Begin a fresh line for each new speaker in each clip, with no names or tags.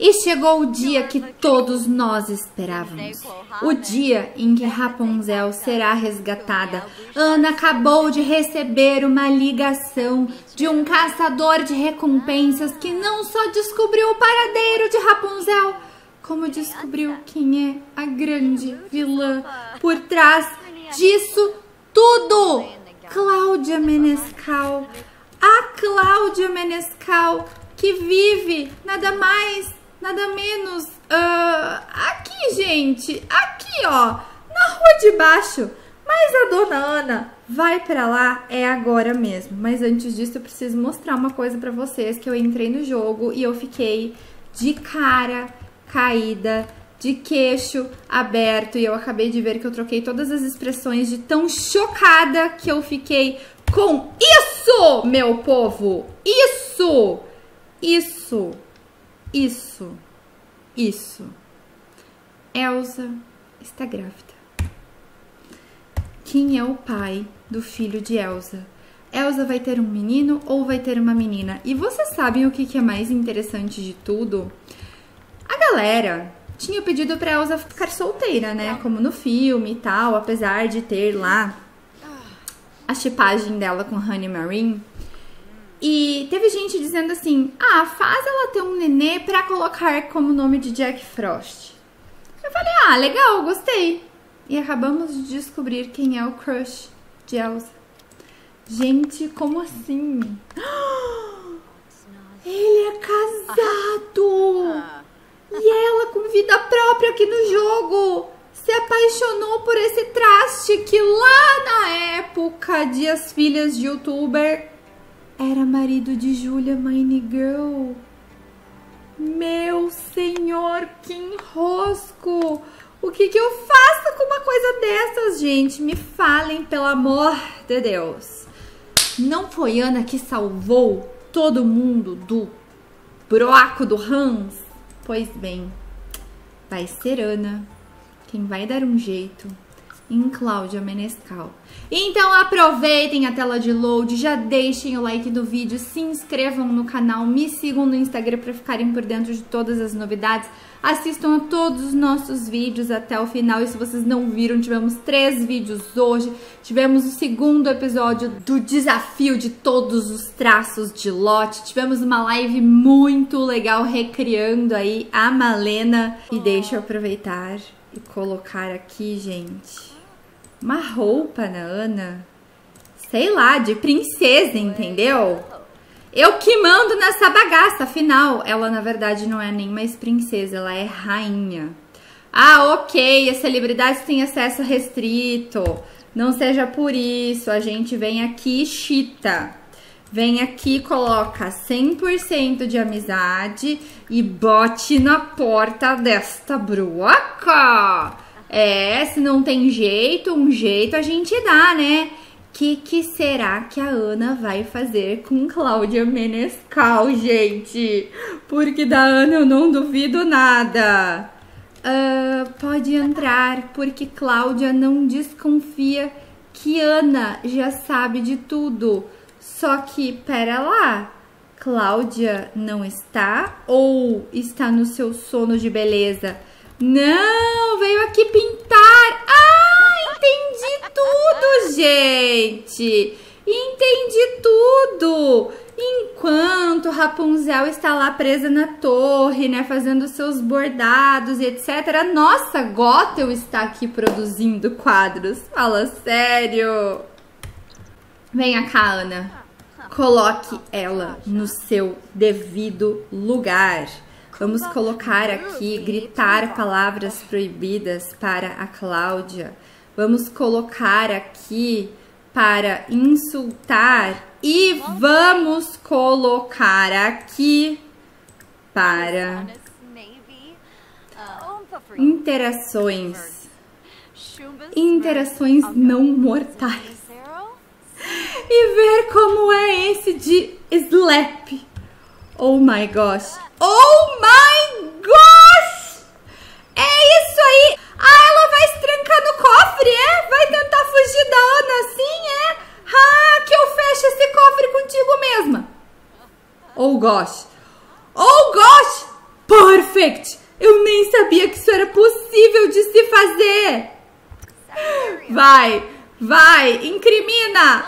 E chegou o dia que todos nós esperávamos. O dia em que Rapunzel será resgatada. Ana acabou de receber uma ligação de um caçador de recompensas que não só descobriu o paradeiro de Rapunzel, como descobriu quem é a grande vilã por trás disso tudo. Cláudia Menescal. A Cláudia Menescal que vive nada mais nada menos uh, aqui, gente, aqui, ó, na rua de baixo. Mas a dona Ana vai para lá é agora mesmo. Mas antes disso, eu preciso mostrar uma coisa para vocês que eu entrei no jogo e eu fiquei de cara caída, de queixo aberto e eu acabei de ver que eu troquei todas as expressões de tão chocada que eu fiquei com isso, meu povo. Isso. Isso. Isso. Isso. Elsa está grávida. Quem é o pai do filho de Elsa? Elsa vai ter um menino ou vai ter uma menina? E vocês sabem o que é mais interessante de tudo? A galera tinha pedido para Elsa ficar solteira, né? Como no filme e tal, apesar de ter lá a chipagem dela com Honey Marine. E teve gente dizendo assim: ah, faz ela ter um nenê pra colocar como nome de Jack Frost. Eu falei: ah, legal, gostei. E acabamos de descobrir quem é o crush de Elsa. Gente, como assim? Ele é casado! E ela, com vida própria aqui no jogo, se apaixonou por esse traste que lá na época de As Filhas de Youtuber era marido de Julia Mine Girl. Meu senhor, que enrosco! O que, que eu faço com uma coisa dessas, gente? Me falem, pelo amor de Deus. Não foi Ana que salvou todo mundo do broaco do Hans? Pois bem, vai ser Ana quem vai dar um jeito em Cláudia Menescal. Então aproveitem a tela de load, já deixem o like no vídeo, se inscrevam no canal, me sigam no Instagram para ficarem por dentro de todas as novidades. Assistam a todos os nossos vídeos até o final. E se vocês não viram, tivemos três vídeos hoje. Tivemos o segundo episódio do desafio de todos os traços de lote. Tivemos uma live muito legal recriando aí a Malena. E deixa eu aproveitar e colocar aqui, gente uma roupa na Ana, sei lá, de princesa, entendeu? Eu que mando nessa bagaça, afinal, ela na verdade não é nem mais princesa, ela é rainha. Ah, ok, as celebridades têm acesso restrito. Não seja por isso, a gente vem aqui chita. Vem aqui, coloca 100% de amizade e bote na porta desta broca. É, se não tem jeito, um jeito a gente dá, né? Que que será que a Ana vai fazer com Cláudia Menescal, gente? Porque da Ana eu não duvido nada. Uh, pode entrar, porque Cláudia não desconfia que Ana já sabe de tudo. Só que, pera lá, Cláudia não está ou está no seu sono de beleza? Não, veio aqui pintar. Ah, entendi tudo, gente. Entendi tudo. Enquanto Rapunzel está lá presa na torre, né, fazendo seus bordados e etc. Nossa, Gothel está aqui produzindo quadros. Fala sério. Venha cá, Ana. Coloque ela no seu devido lugar. Vamos colocar aqui, gritar palavras proibidas para a Cláudia. Vamos colocar aqui para insultar e vamos colocar aqui para interações. Interações não mortais. E ver como é esse de slap. Oh my gosh Oh my gosh! É isso aí! Ah, ela vai se trancar no cofre, é? Vai tentar fugir da Ana assim, é? Ah, que eu feche esse cofre contigo mesma. Oh gosh! Oh gosh! Confect. Eu nem sabia que isso era possível de se fazer. Vai, vai, incrimina.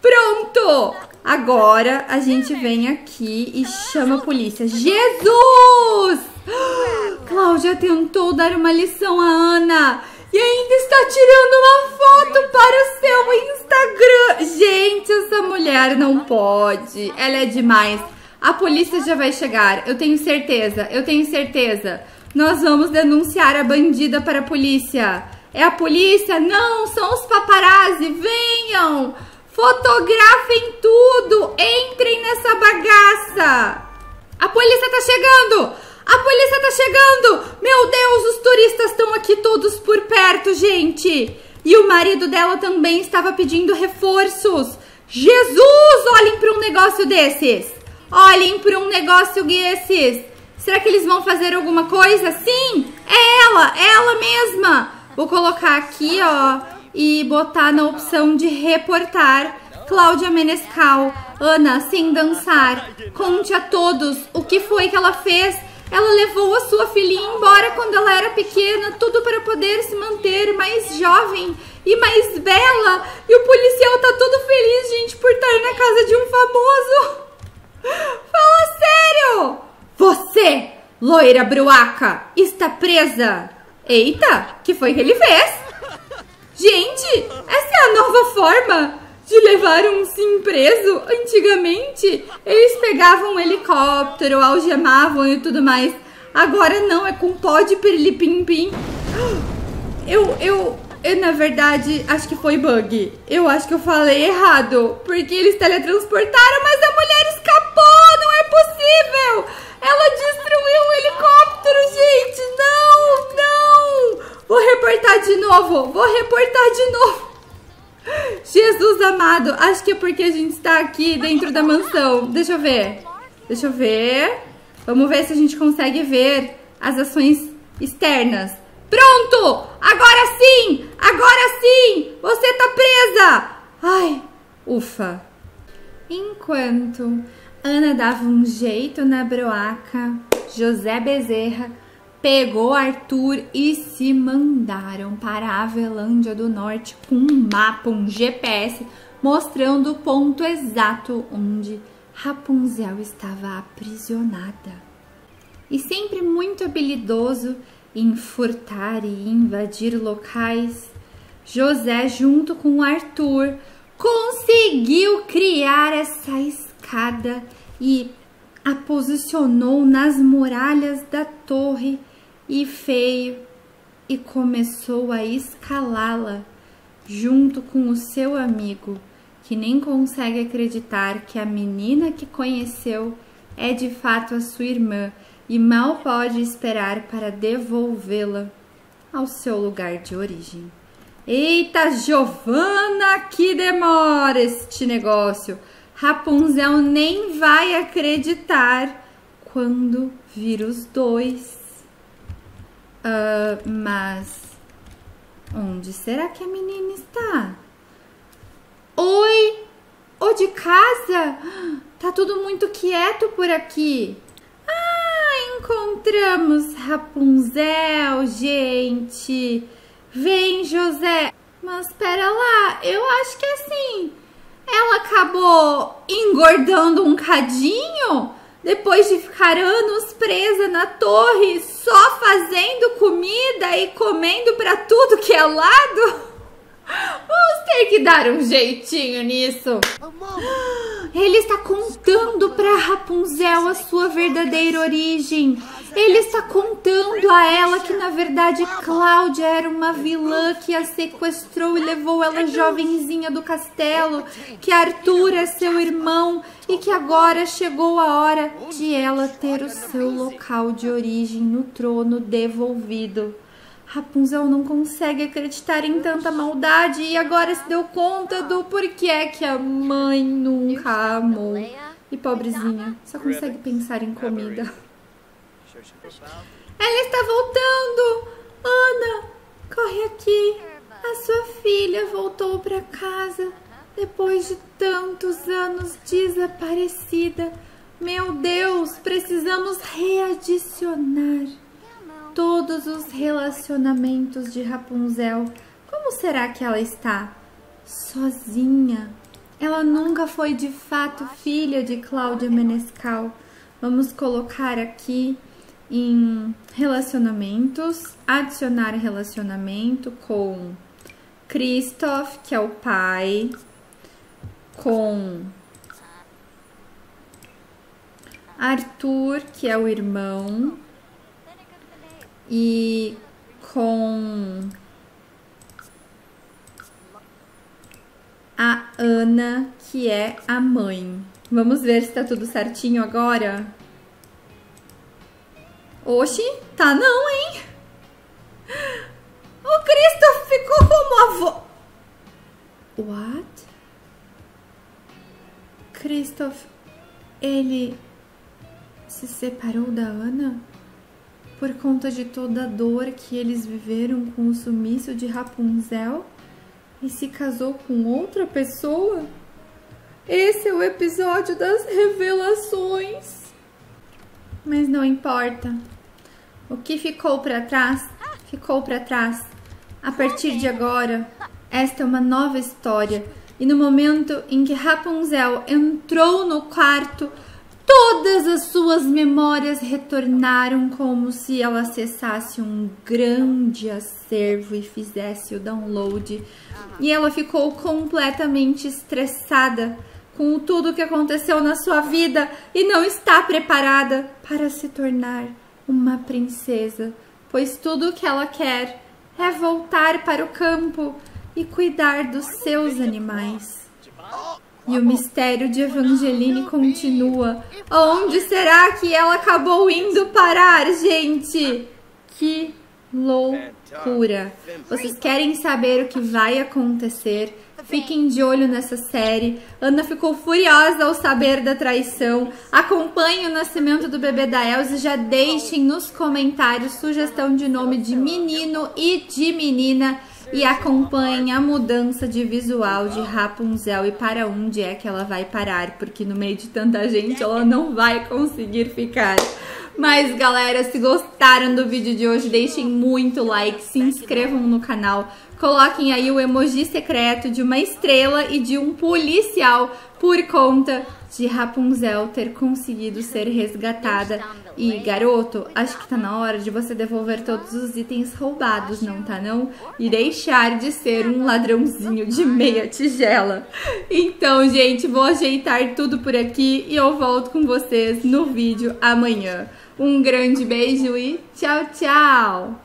Pronto. Agora a gente vem aqui e chama a polícia. Jesus! Cláudia tentou dar uma lição à Ana e ainda está tirando uma foto para o seu Instagram. Gente, essa mulher não pode. Ela é demais. A polícia já vai chegar. Eu tenho certeza. Eu tenho certeza. Nós vamos denunciar a bandida para a polícia. É a polícia? Não, são os paparazzi. Venham! Fotografem tudo! Entrem nessa bagaça! A polícia tá chegando! A polícia tá chegando! Meu Deus, os turistas estão aqui todos por perto, gente! E o marido dela também estava pedindo reforços. Jesus, olhem para um negócio desses! Olhem para um negócio desses! Será que eles vão fazer alguma coisa? Sim, é ela, é ela mesma! Vou colocar aqui, ó e botar na opção de reportar Cláudia Menescal. Ana, sem dançar, conte a todos o que foi que ela fez. Ela levou a sua filhinha embora quando ela era pequena, tudo para poder se manter mais jovem e mais bela. E o policial tá todo feliz, gente, por estar na casa de um famoso. Fala sério! Você, loira bruaca, está presa. Eita, que foi que ele fez? Gente, essa é a nova forma de levar um sim preso. Antigamente, eles pegavam um helicóptero, algemavam e tudo mais. Agora não, é com pó de pirlipim-pim. Eu, eu, eu, na verdade, acho que foi bug. Eu acho que eu falei errado. Porque eles teletransportaram, mas a mulher escapou! Não é possível! Ela destruiu o helicóptero, gente! Não, não! Vou reportar de novo, vou reportar de novo. Jesus amado, acho que é porque a gente está aqui dentro da mansão. Deixa eu ver. Deixa eu ver. Vamos ver se a gente consegue ver as ações externas. Pronto! Agora sim! Agora sim! Você tá presa! Ai, ufa. Enquanto Ana dava um jeito na broaca, José Bezerra pegou Arthur e se mandaram para a Avelândia do Norte com um mapa, um GPS, mostrando o ponto exato onde Rapunzel estava aprisionada. E sempre muito habilidoso em furtar e invadir locais, José, junto com Arthur, conseguiu criar essa escada e a posicionou nas muralhas da torre e feio e começou a escalá-la junto com o seu amigo, que nem consegue acreditar que a menina que conheceu é de fato a sua irmã e mal pode esperar para devolvê-la ao seu lugar de origem. Eita, Giovana, que demora este negócio! Rapunzel nem vai acreditar quando vir os dois. Uh, mas onde será que a menina está? Oi, ô de casa? Tá tudo muito quieto por aqui. Ah, encontramos Rapunzel, gente. Vem, José. Mas pera lá, eu acho que é assim. Ela acabou engordando um cadinho depois de ficar anos presa na torre, só fazendo comida e comendo para tudo que é lado? Vamos ter que dar um jeitinho nisso. Ele está contando para Rapunzel a sua verdadeira origem. Ele está contando a ela que na verdade Cláudia era uma vilã que a sequestrou e levou ela jovenzinha do castelo, que Arthur é seu irmão e que agora chegou a hora de ela ter o seu local de origem no trono devolvido. Rapunzel não consegue acreditar em tanta maldade e agora se deu conta do porquê que a mãe nunca amou. E pobrezinha, só consegue pensar em comida. Ela está voltando! Ana, corre aqui! A sua filha voltou para casa depois de tantos anos desaparecida. Meu Deus, precisamos readicionar todos os relacionamentos de Rapunzel. Como será que ela está? Sozinha. Ela nunca foi de fato filha de Cláudia Menescal. Vamos colocar aqui em relacionamentos, adicionar relacionamento com Christoph, que é o pai, com Arthur, que é o irmão, e com a Ana, que é a mãe. Vamos ver se tá tudo certinho agora. Oxi, tá não, hein? O Cristo ficou como avô. What? Christoph, ele se separou da Ana por conta de toda a dor que eles viveram com o sumiço de Rapunzel e se casou com outra pessoa? Esse é o episódio das revelações. Mas não importa. O que ficou para trás, ficou para trás. A partir de agora, esta é uma nova história. E no momento em que Rapunzel entrou no quarto Todas as suas memórias retornaram como se ela acessasse um grande acervo e fizesse o download. E ela ficou completamente estressada com tudo que aconteceu na sua vida e não está preparada para se tornar uma princesa, pois tudo o que ela quer é voltar para o campo e cuidar dos seus animais. E o mistério de Evangeline continua. Onde será que ela acabou indo parar, gente? Que loucura! Vocês querem saber o que vai acontecer? Fiquem de olho nessa série. Ana ficou furiosa ao saber da traição. Acompanhe o nascimento do bebê da Elsa e já deixem nos comentários sugestão de nome de menino e de menina e acompanhe a mudança de visual de Rapunzel e para onde é que ela vai parar, porque no meio de tanta gente ela não vai conseguir ficar. Mas galera, se gostaram do vídeo de hoje, deixem muito like, se inscrevam no canal, coloquem aí o emoji secreto de uma estrela e de um policial por conta de Rapunzel ter conseguido ser resgatada. E garoto, acho que tá na hora de você devolver todos os itens roubados, não tá não? E deixar de ser um ladrãozinho de meia tigela. Então, gente, vou ajeitar tudo por aqui e eu volto com vocês no vídeo amanhã. Um grande beijo e tchau, tchau!